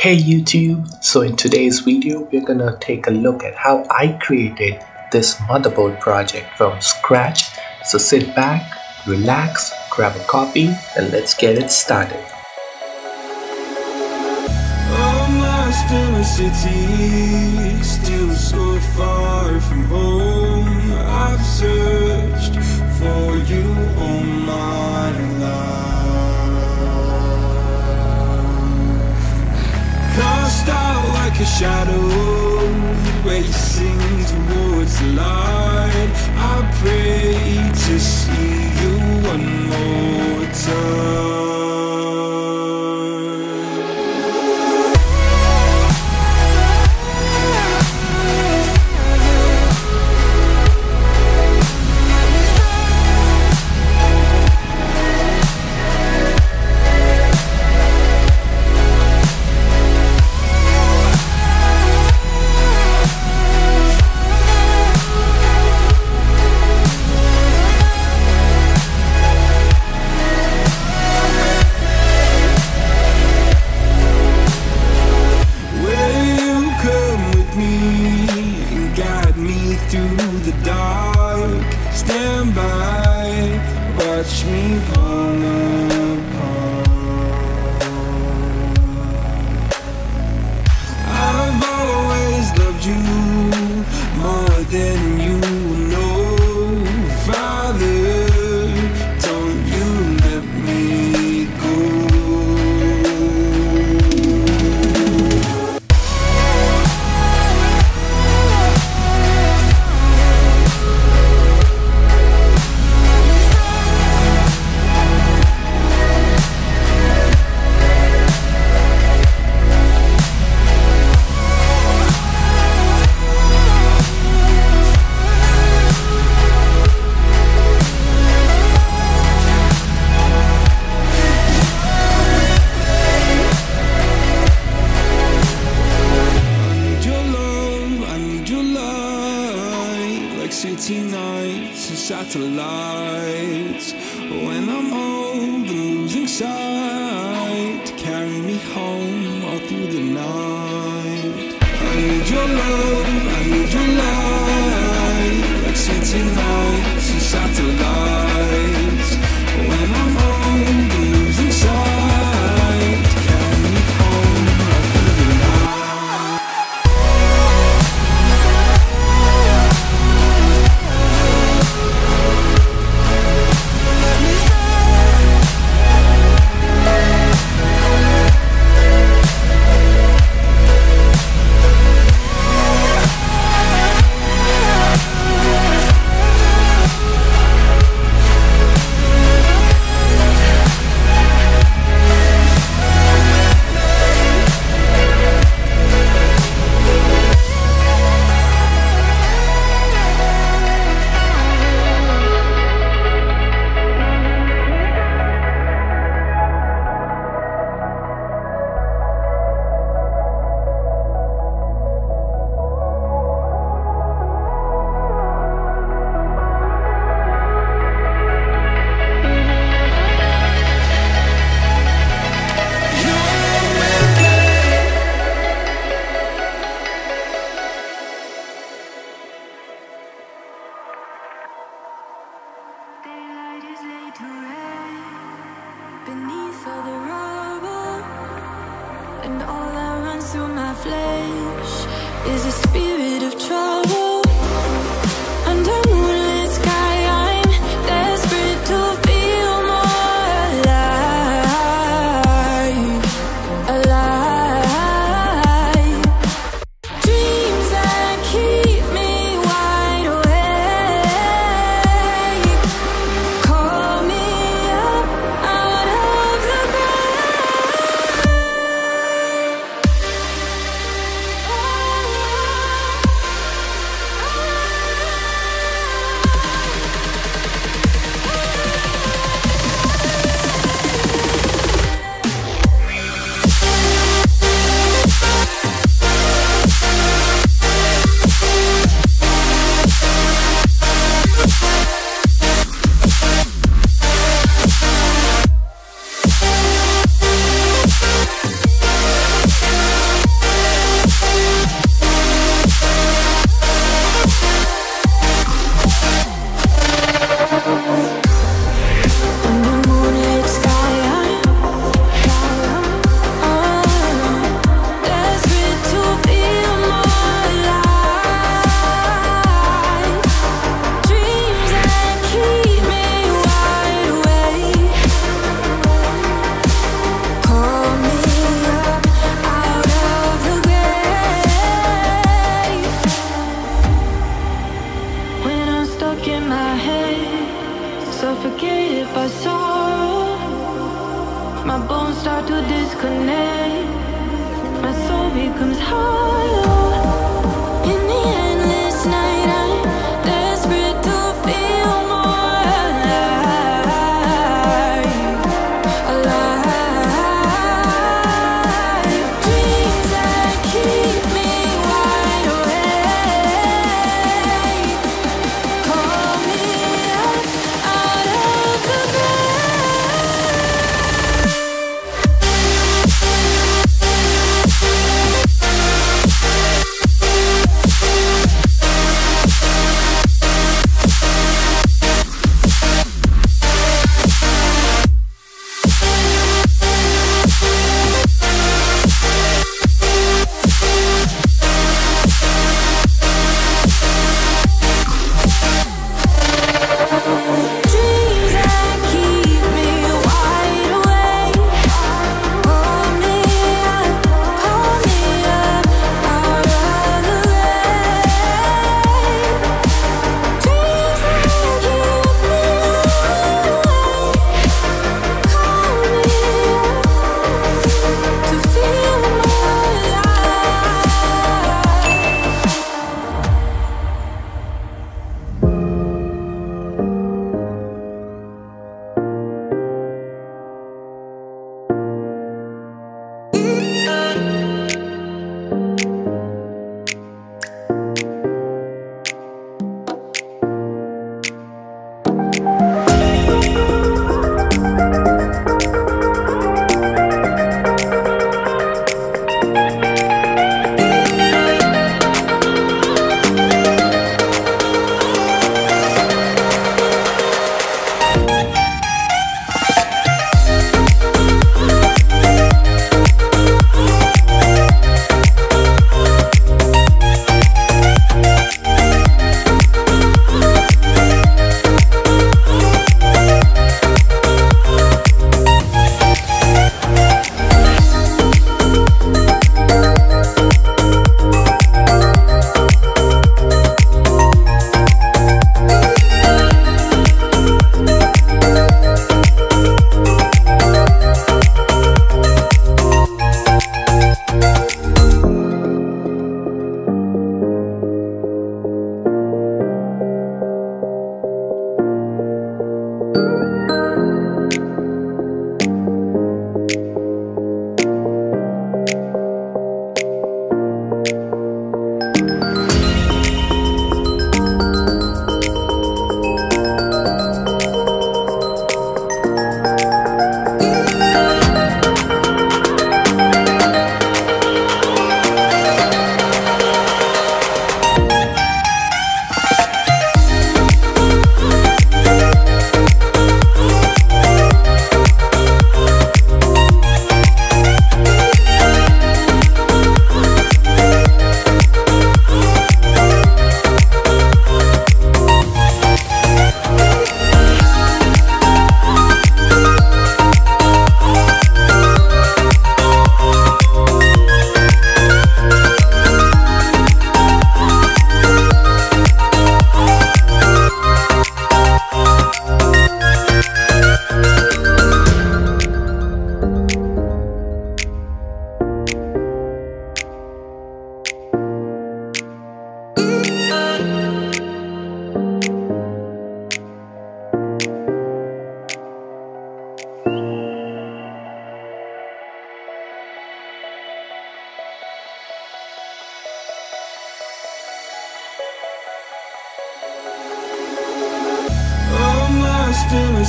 Hey YouTube! So in today's video we're gonna take a look at how I created this motherboard project from scratch. So sit back, relax, grab a copy and let's get it started. A city, still so far from home. I've searched for you a shadow racing towards the light. I pray to see you one more time. you suffocated by sorrow. My bones start to disconnect. My soul becomes hollow.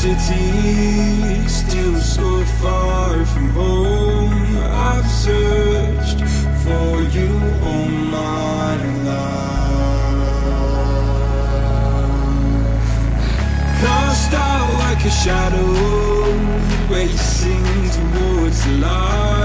city, still so far from home. I've searched for you all my life. Cast out like a shadow, racing towards the light.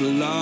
love.